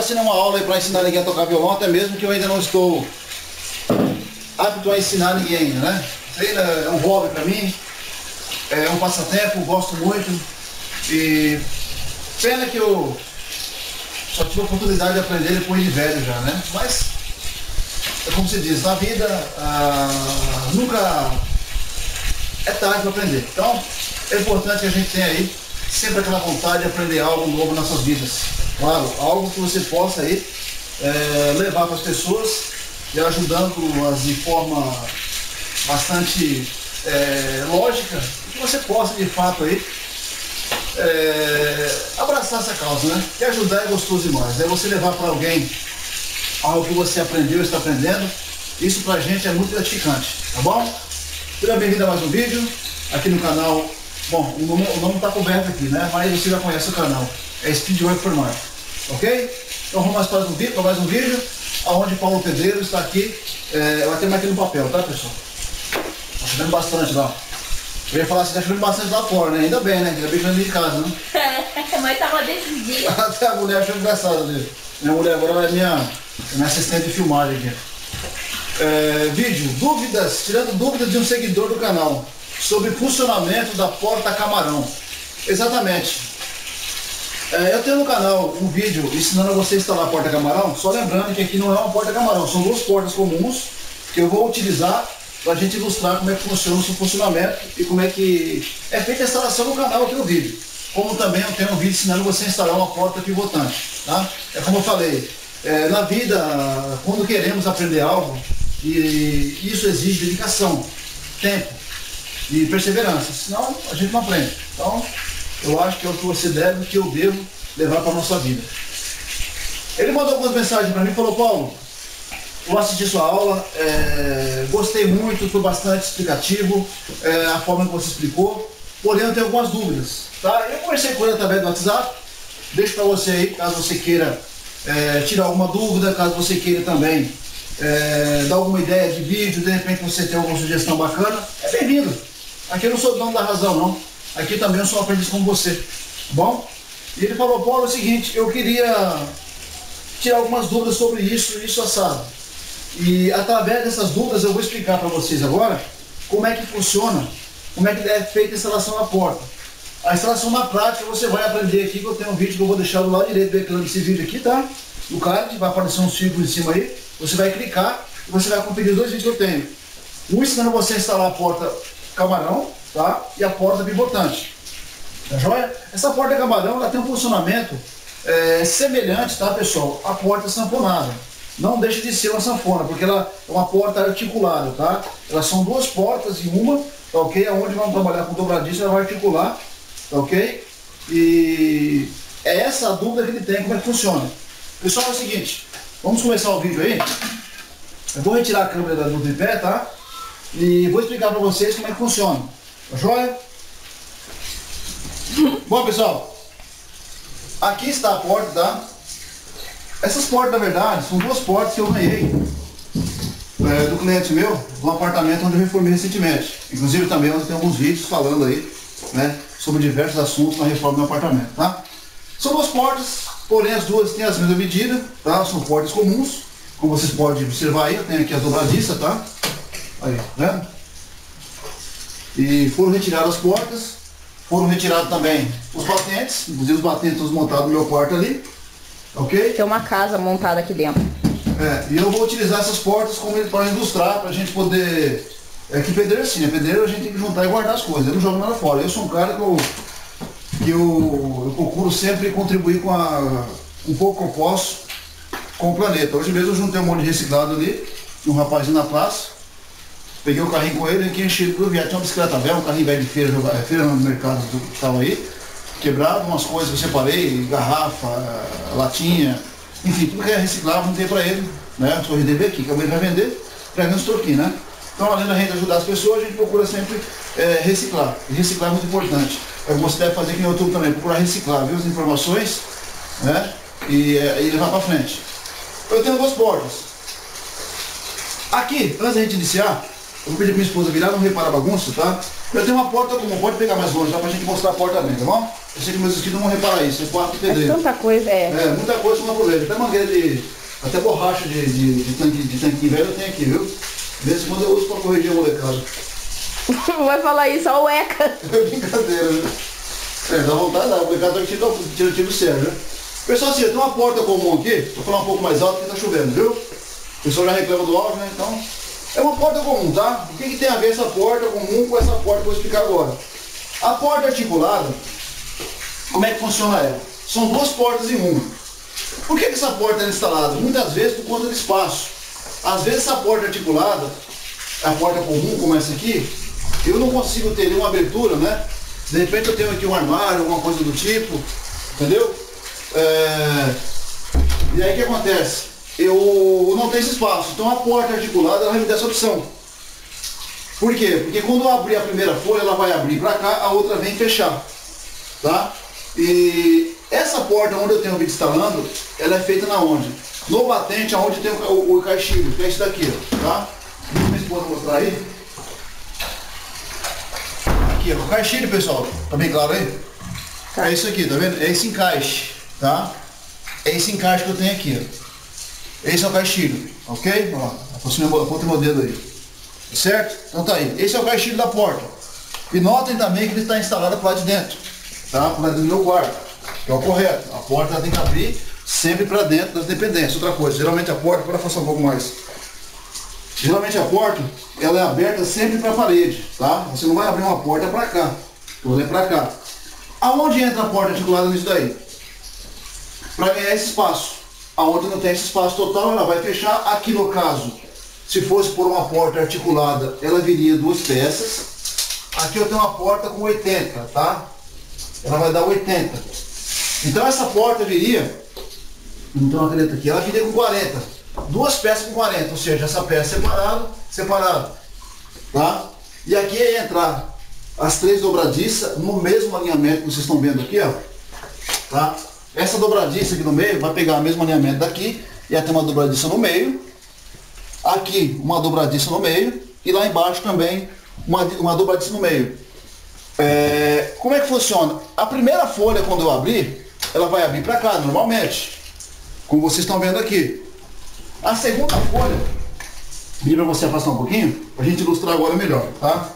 vai uma aula para ensinar ninguém a tocar violão, até mesmo que eu ainda não estou apto a ensinar ninguém ainda, né? Isso aí é um hobby para mim, é um passatempo, gosto muito e pena que eu só tive a oportunidade de aprender depois de velho já, né? Mas, é como se diz, na vida ah, nunca é tarde para aprender. Então, é importante que a gente tenha aí sempre aquela vontade de aprender algo novo nas nossas vidas. Claro, algo que você possa aí é, levar para as pessoas e ajudando-as de forma bastante é, lógica, que você possa de fato aí é, abraçar essa causa, né? Que ajudar é gostoso demais. É você levar para alguém algo que você aprendeu, está aprendendo. Isso pra gente é muito gratificante, tá bom? Seja bem-vindo a mais um vídeo aqui no canal. Bom, o nome está coberto aqui, né? Mas você já conhece o canal. É Speedway Format. Ok? Então vamos mais para um vídeo, para mais um vídeo, onde Paulo Pedreiro está aqui. É, eu até marquei no papel, tá pessoal? Tá chovendo bastante lá. Eu ia falar assim, tá chovendo bastante lá fora, né? Ainda bem, né? Ainda bem que eu de casa, né? Mas tava desse dia. Até a mulher achou engraçado ali. Minha mulher agora é minha, minha assistente de filmagem aqui. É, vídeo, dúvidas, tirando dúvidas de um seguidor do canal sobre funcionamento da porta camarão. Exatamente. É, eu tenho no canal um vídeo ensinando você a instalar a porta camarão, só lembrando que aqui não é uma porta camarão, são duas portas comuns que eu vou utilizar para a gente ilustrar como é que funciona o seu funcionamento e como é que é feita a instalação no canal aqui no vídeo. Como também eu tenho um vídeo ensinando você a instalar uma porta pivotante. Tá? É como eu falei, é, na vida, quando queremos aprender algo, e isso exige dedicação, tempo e perseverança, senão a gente não aprende. Então, eu acho que é o que você deve, o que eu devo levar para a nossa vida. Ele mandou algumas mensagens para mim e falou, Paulo, eu assisti sua aula, é, gostei muito, foi bastante explicativo, é, a forma que você explicou, porém eu tenho algumas dúvidas. Tá? Eu conversei com ele através do WhatsApp, deixo para você aí, caso você queira é, tirar alguma dúvida, caso você queira também é, dar alguma ideia de vídeo, de repente você tem alguma sugestão bacana, é bem-vindo. Aqui eu não sou dono da razão não, aqui também eu sou aprendiz como você, tá bom? E ele falou, Paulo, é o seguinte, eu queria tirar algumas dúvidas sobre isso, isso assado. E através dessas dúvidas eu vou explicar para vocês agora como é que funciona, como é que é feita a instalação na porta. A instalação na prática você vai aprender aqui, que eu tenho um vídeo que eu vou deixar do lado direito do ecrã desse vídeo aqui, tá? No card, vai aparecer um círculo em cima aí. Você vai clicar e você vai conferir os dois vídeos que eu tenho. Um ensinando você a instalar a porta camarão, tá? E a porta pivotante. Tá joia? Essa porta camarão, ela tem um funcionamento é, semelhante, tá pessoal? A porta sanfonada. Não deixa de ser uma sanfona, porque ela é uma porta articulada, tá? Elas são duas portas em uma, tá ok? Onde vamos trabalhar com dobradiça, ela vai articular Tá ok? E é essa a dúvida que ele tem, como é que funciona. Pessoal, é o seguinte, vamos começar o vídeo aí. Eu vou retirar a câmera do tripé, tá? E vou explicar para vocês como é que funciona. Tá joia? Bom, pessoal, aqui está a porta, tá? Essas portas, na verdade, são duas portas que eu ganhei é, do cliente meu, do apartamento onde eu reformei recentemente. Inclusive também tem alguns vídeos falando aí, né? sobre diversos assuntos na reforma do apartamento, tá? São duas portas, porém as duas têm as mesmas medidas, tá? São portas comuns, como vocês podem observar aí, eu tenho aqui a dobradiça, tá? Aí, né? E foram retiradas as portas, foram retirados também os batentes, inclusive os batentes todos montados no meu quarto ali, ok? Tem uma casa montada aqui dentro. É, e eu vou utilizar essas portas para ilustrar, para a gente poder é que pedreiro é assim, né? Pedreiro a gente tem que juntar e guardar as coisas, eu não jogo nada fora. Eu sou um cara que eu, que eu, eu procuro sempre contribuir com a, um pouco que eu posso com o planeta. Hoje mesmo eu juntei um monte de reciclado ali, um rapazinho na praça, peguei o carrinho com ele, aqui enchi do viado, tinha uma bicicleta velha, um carrinho velho de feira, é, feira no mercado que estava aí, quebrado, umas coisas que eu separei, garrafa, latinha, enfim, tudo que é reciclável, juntei para ele, né? Sorridei aqui, que ele vai vender, pegando os troquinhos, né? Então, além da gente ajudar as pessoas, a gente procura sempre é, reciclar. E reciclar é muito importante. É você deve fazer aqui no YouTube também, procurar reciclar, ver as informações né? e, é, e levar para frente. Eu tenho duas portas. Aqui, antes da gente iniciar, eu vou pedir para minha esposa virar, não repara a bagunça, tá? Eu tenho uma porta comum, pode pegar mais longe, dá pra gente mostrar a porta bem, tá bom? Eu sei que meus não vão reparar isso, é quarto É pedreiro. tanta coisa, é. É, muita coisa não aproveita. Até mangueira de. Até borracha de, de, de, tanque, de tanquinho velho eu tenho aqui, viu? De vez em quando eu uso pra corrigir a molecada. Vai falar isso, ó o Eca. É brincadeira, né? É, dá vontade, dá. O molecada que tirar o tiro, tiro sério, né? Pessoal, assim, tem uma porta comum aqui, vou falar um pouco mais alto porque tá chovendo, viu? O pessoal já reclama do áudio, né? Então, é uma porta comum, tá? O que, que tem a ver essa porta comum com essa porta que eu vou explicar agora? A porta articulada, como é que funciona ela? São duas portas em uma. Por que, que essa porta é instalada? Muitas vezes por conta do espaço. Às vezes essa porta articulada, a porta comum como essa aqui, eu não consigo ter nenhuma abertura, né? De repente eu tenho aqui um armário, alguma coisa do tipo, entendeu? É, E aí o que acontece? Eu não tenho esse espaço. Então a porta articulada ela vai me dar essa opção. Por quê? Porque quando eu abrir a primeira folha, ela vai abrir para cá, a outra vem fechar. Tá? E essa porta onde eu tenho o vídeo instalando, ela é feita na onde? No batente, aonde tem o, o, o caixilho, que é isso daqui, ó, tá? Deixa minha esposa mostrar aí. Aqui, ó, o caixilho, pessoal. Tá bem claro aí? É isso aqui, tá vendo? É esse encaixe, tá? É esse encaixe que eu tenho aqui, ó. Esse é o caixilho, ok? Ó, aproxima, aponta meu dedo aí. Certo? Então tá aí. Esse é o caixilho da porta. E notem também que ele está instalado para lá de dentro. Tá? Para dentro do meu quarto. Que é o correto. A porta tem que abrir sempre para dentro das dependências. Outra coisa, geralmente a porta, para afastar um pouco mais. Geralmente a porta, ela é aberta sempre para a parede, tá? Você não vai abrir uma porta para cá. Ela é para cá. Aonde entra a porta articulada nisso daí? Para ganhar esse espaço. Aonde não tem esse espaço total, ela vai fechar. Aqui no caso, se fosse por uma porta articulada, ela viria duas peças. Aqui eu tenho uma porta com 80, tá? Ela vai dar 80. Então essa porta viria, tem uma caneta aqui, ela viria com 40. Duas peças com 40, ou seja, essa peça separada, separada. Tá? E aqui ia entrar as três dobradiças no mesmo alinhamento que vocês estão vendo aqui, ó. Tá? Essa dobradiça aqui no meio vai pegar o mesmo alinhamento daqui, ia ter uma dobradiça no meio, aqui uma dobradiça no meio e lá embaixo também uma, uma dobradiça no meio. É, como é que funciona? A primeira folha quando eu abrir, ela vai abrir para cá normalmente, como vocês estão vendo aqui. A segunda folha, pedi para você afastar um pouquinho, a gente ilustrar agora melhor, tá?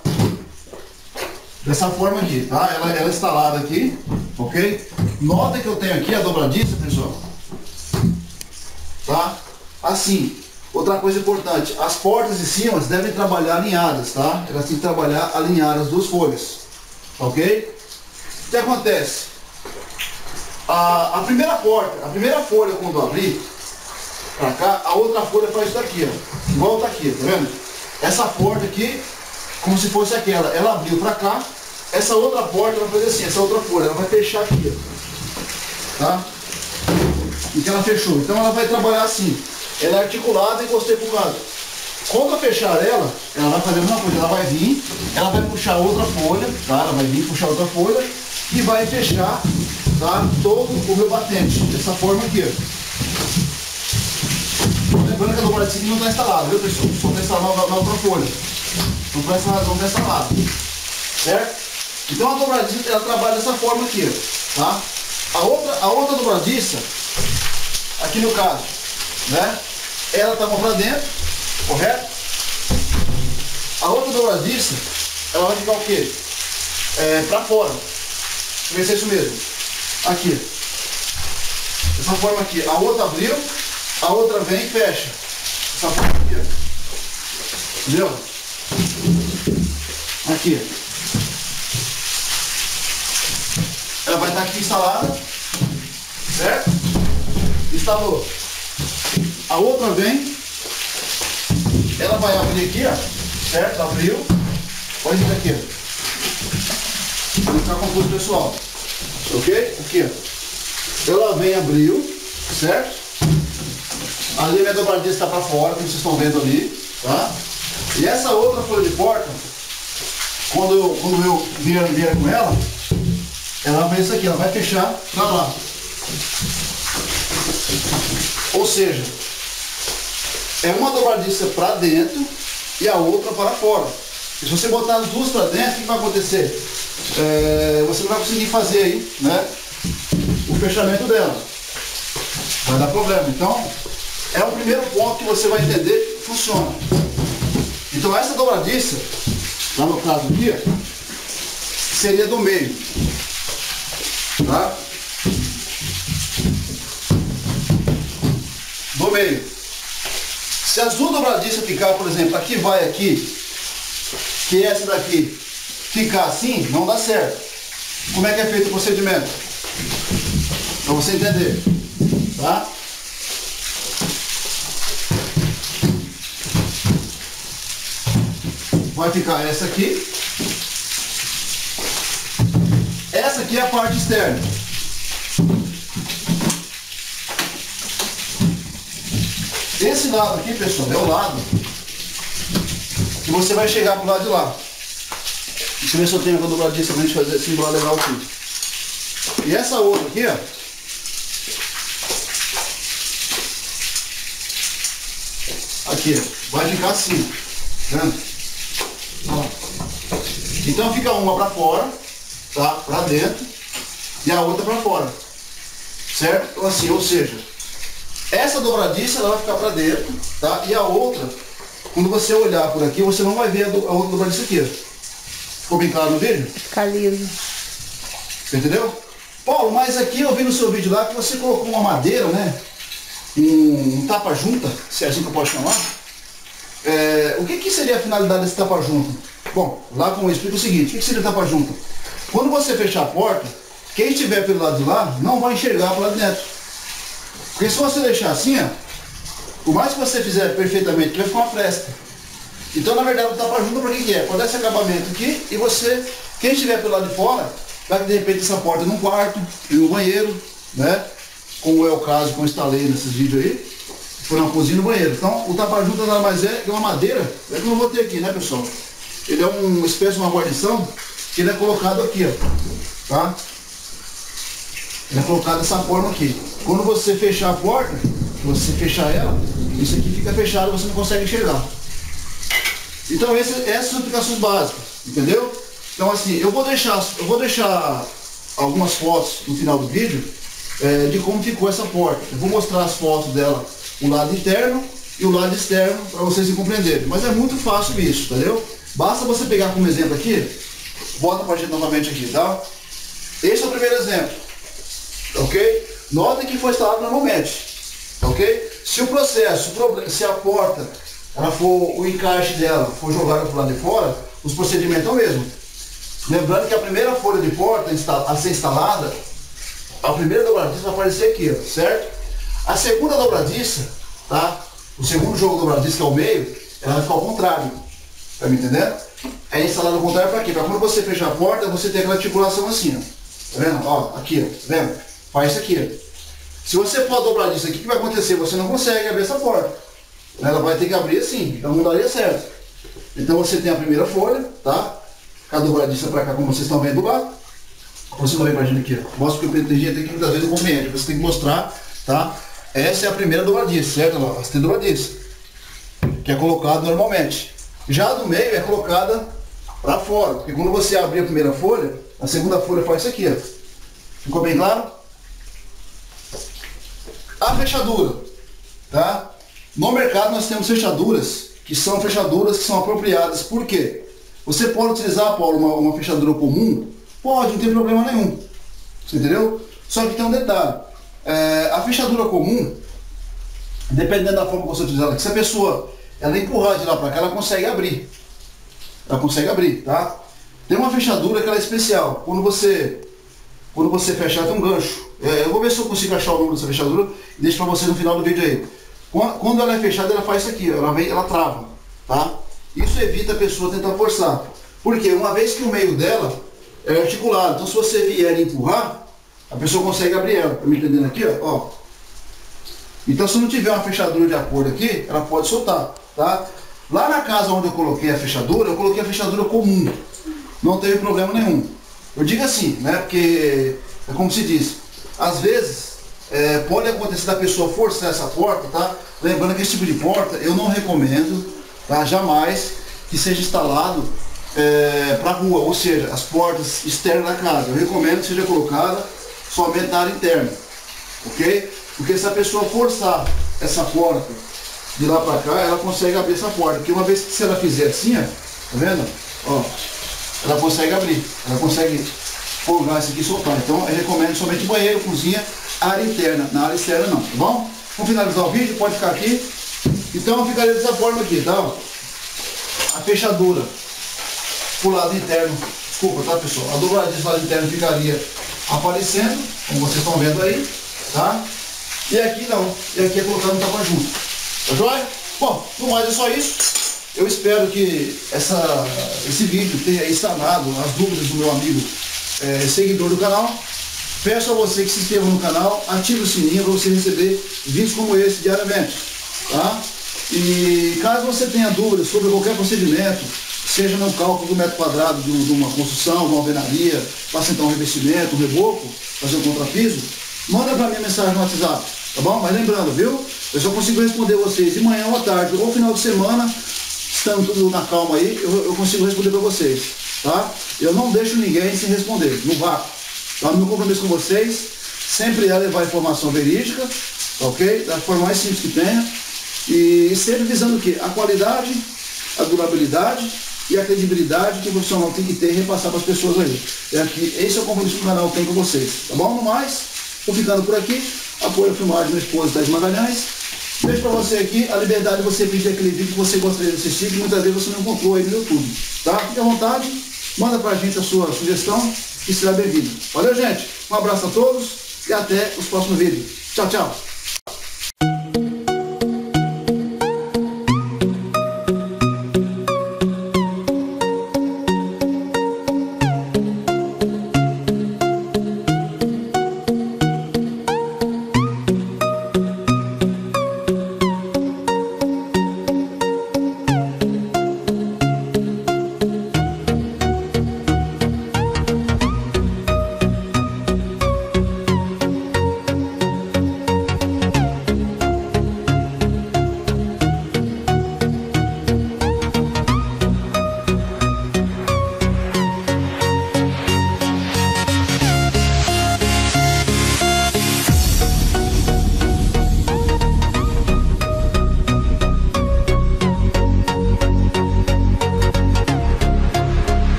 Dessa forma aqui, tá? Ela, ela é instalada aqui, ok? Nota que eu tenho aqui a dobradiça, pessoal. Tá? Assim, outra coisa importante, as portas de cima devem trabalhar alinhadas, tá? Elas têm que trabalhar alinhadas as duas folhas, ok? O que acontece? A, a primeira porta, a primeira folha quando abrir, pra cá, a outra folha faz isso daqui, ó. Igual tá aqui, tá vendo? Essa porta aqui, como se fosse aquela, ela abriu pra cá, essa outra porta vai fazer assim, essa outra folha, ela vai fechar aqui, ó. Tá? Então ela fechou. Então ela vai trabalhar assim. Ela é articulada e encostei pro lado. Quando eu fechar ela, ela vai fazer a mesma coisa. Ela vai vir, ela vai puxar outra folha, tá? Ela vai vir puxar outra folha e vai fechar, tá? Todo o meu batente. Dessa forma aqui, ó. Lembrando que a dobradiça aqui não está instalada, viu pessoal? Só está instalada na, outra folha. Não está instalada, não está instalada. Certo? Então a dobradiça ela trabalha dessa forma aqui, tá? A outra, a outra dobradiça, aqui no caso, né? Ela tá para dentro, correto? A outra dobradiça, ela vai ficar o quê? É, para fora. Deixa se é isso mesmo. Aqui. Dessa forma aqui. A outra abriu, a outra vem e fecha. Dessa forma aqui. Entendeu? Aqui. Ela vai estar aqui instalada, certo? Instalou. A outra vem, ela vai abrir aqui, ó, certo? Abriu. Olha isso aqui, ó. Vou ficar confuso pessoal. Ok? Aqui, ó. Ela vem, abriu, certo? Ali a minha dobradiça está para fora, como vocês estão vendo ali, tá? E essa outra folha de porta, quando eu, quando eu vier, vier com ela, ela vai isso aqui, ela vai fechar para lá. Ou seja, é uma dobradiça para dentro e a outra para fora. Se você botar as duas para dentro, o que vai acontecer? É, você não vai conseguir fazer aí, né? O fechamento dela. Vai dar problema. Então, é o primeiro ponto que você vai entender que funciona. Então essa dobradiça, lá no caso aqui, seria do meio. Tá? Do meio. Se as duas dobradiças ficar, por exemplo, aqui vai aqui, que essa daqui ficar assim, não dá certo. Como é que é feito o procedimento? Para você entender. Tá? Vai ficar essa aqui. Essa aqui é a parte externa. Esse lado aqui, pessoal, é o lado que você vai chegar pro lado de lá. Deixa eu ver se eu tenho uma dobradiça pra gente fazer símbolo legal aqui. E essa outra aqui, ó. Aqui, vai ficar assim. Tá. Então fica uma para fora? Para dentro e a outra para fora. Certo? Então assim, ou seja, essa dobradiça ela vai ficar para dentro, tá? E a outra, quando você olhar por aqui, você não vai ver a, do, a outra dobradiça aqui. Ficou bem claro no vídeo? Fica liso. Entendeu? Paulo, mas aqui eu vi no seu vídeo lá que você colocou uma madeira, né? Um, um tapa-junta, se é assim que eu posso chamar. É, o que, que seria a finalidade desse tapa-junta? Bom, lá como eu explico o seguinte, o que, que seria tapa-junta? Quando você fechar a porta, quem estiver pelo lado de lá não vai enxergar pelo lado de dentro. Porque se você deixar assim, ó, por mais que você fizer perfeitamente, vai ficar uma fresta. Então, na verdade, o tapa-junta para que, que é? Para esse acabamento aqui e você, quem estiver pelo lado de fora, vai de repente essa porta num quarto, e no banheiro, né? Como é o caso que eu instalei nesses vídeos aí. Foi uma cozinha no banheiro. Então, o tapa-junta nada mais é que uma madeira, é que eu não vou ter aqui, né, pessoal? Ele é uma espécie de uma guarnição ele é colocado aqui, ó. Tá? Ele é colocado dessa forma aqui. Quando você fechar a porta, você fechar ela, isso aqui fica fechado, você não consegue enxergar. Então esse, essas são as aplicações básicas, entendeu? Então assim, eu vou deixar, eu vou deixar algumas fotos no final do vídeo é, de como ficou essa porta. Eu vou mostrar as fotos dela, o lado interno e o lado externo, para vocês compreenderem. Mas é muito fácil isso, entendeu? Basta você pegar como exemplo aqui, bota pra gente novamente aqui, tá? Esse é o primeiro exemplo, ok? Notem que foi instalado normalmente, ok? Se o processo, se a porta, ela for, o encaixe dela for jogado para lado de fora, os procedimentos são o mesmo. Lembrando que a primeira folha de porta a ser instalada, a primeira dobradiça vai aparecer aqui, ó, certo? A segunda dobradiça, tá? O segundo jogo dobradiça, que é o meio, ela vai ficar ao contrário. Tá me entendendo? É instalado ao contrário para quê? Para quando você fechar a porta, você ter aquela articulação assim, ó. Tá vendo? Ó, aqui, ó. Tá vendo? Faz isso aqui, ó. Se você for dobrar disso aqui, o que vai acontecer? Você não consegue abrir essa porta. Ela vai ter que abrir assim, então não daria certo. Então você tem a primeira folha, tá? Com a dobradiça para cá, como vocês estão vendo lá. Você não gente aqui, ó. Mostra que o tem gente que muitas vezes não compreende. Você tem que mostrar, tá? Essa é a primeira dobradiça, certo? Você tem dobradiça. Que é colocado normalmente. Já a do meio é colocada para fora, porque quando você abrir a primeira folha, a segunda folha faz isso aqui, ó. Ficou bem claro? A fechadura, tá? No mercado nós temos fechaduras que são fechaduras que são apropriadas. Por quê? Você pode utilizar, Paulo, uma, uma fechadura comum? Pode, não tem problema nenhum. Você entendeu? Só que tem um detalhe. É, a fechadura comum, dependendo da forma que você utilizar, se a pessoa ela empurrar de lá para cá, ela consegue abrir. Ela consegue abrir, tá? Tem uma fechadura que ela é especial. Quando você, quando você fechar, tem um gancho. É, eu vou ver se eu consigo achar o número dessa fechadura e deixo para você no final do vídeo aí. Quando ela é fechada, ela faz isso aqui, ela, vem, ela trava, tá? Isso evita a pessoa tentar forçar. Porque uma vez que o meio dela é articulado, então se você vier empurrar, a pessoa consegue abrir ela. Tá me entendendo aqui, ó? ó. Então se não tiver uma fechadura de acordo aqui, ela pode soltar. Tá? Lá na casa onde eu coloquei a fechadura, eu coloquei a fechadura comum. Não teve problema nenhum. Eu digo assim, né? Porque é como se diz, às vezes é, pode acontecer da pessoa forçar essa porta, tá? Lembrando que esse tipo de porta eu não recomendo, tá? Jamais que seja instalado é, para rua, ou seja, as portas externas da casa. Eu recomendo que seja colocada somente na área interna, ok? Porque se a pessoa forçar essa porta de lá para cá, ela consegue abrir essa porta. Porque uma vez que se ela fizer assim, ó, tá vendo? Ó, ela consegue abrir, ela consegue folgar isso aqui e soltar. Então eu recomendo somente banheiro, cozinha, área interna, na área externa não, tá bom? Vamos finalizar o vídeo, pode ficar aqui. Então ficaria dessa forma aqui, tá? A fechadura pro lado interno, desculpa, tá pessoal? A dobradiça do lado interno ficaria aparecendo, como vocês estão vendo aí, tá? E aqui não, e aqui é colocado um tapa junto, tá joia? Bom, no mais é só isso. Eu espero que essa, esse vídeo tenha sanado as dúvidas do meu amigo é, seguidor do canal. Peço a você que se inscreva no canal, ative o sininho para você receber vídeos como esse diariamente. Tá? E caso você tenha dúvidas sobre qualquer procedimento, seja no cálculo do metro quadrado de, uma construção, uma alvenaria, para sentar um revestimento, um reboco, fazer um contrapiso, manda para mim mensagem no WhatsApp, tá bom? Mas lembrando, viu? Eu só consigo responder vocês de manhã ou à tarde, ou final de semana, estando tudo na calma aí, eu, eu consigo responder para vocês, tá? Eu não deixo ninguém sem responder, no vácuo. Tá? Meu compromisso com vocês sempre é levar informação verídica, ok? Da forma mais simples que tenha. E sempre visando o quê? A qualidade, a durabilidade e a credibilidade que o profissional tem que ter e repassar para as pessoas aí. É aqui, esse é o compromisso que o canal tem com vocês. Tá bom? No mais, estou ficando por aqui. Apoio a filmagem do esposo das Magalhães. Vejo para você aqui a liberdade de você pedir aquele vídeo que você gostaria de assistir, que muitas vezes você não encontrou aí no YouTube. Tá? Fique à vontade, manda para a gente a sua sugestão e será bem-vindo. Valeu, gente. Um abraço a todos e até os próximos vídeos. Tchau, tchau.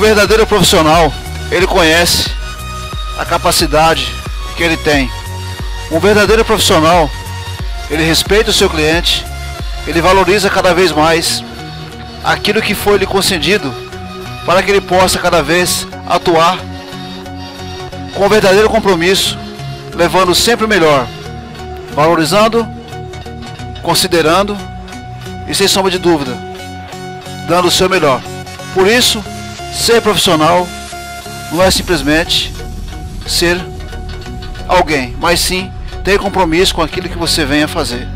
Um verdadeiro profissional, ele conhece a capacidade que ele tem. Um verdadeiro profissional, ele respeita o seu cliente, ele valoriza cada vez mais aquilo que foi lhe concedido para que ele possa cada vez atuar com verdadeiro compromisso, levando sempre o melhor, valorizando, considerando e sem sombra de dúvida, dando o seu melhor. Por isso, ser profissional não é simplesmente ser alguém, mas sim ter compromisso com aquilo que você vem a fazer.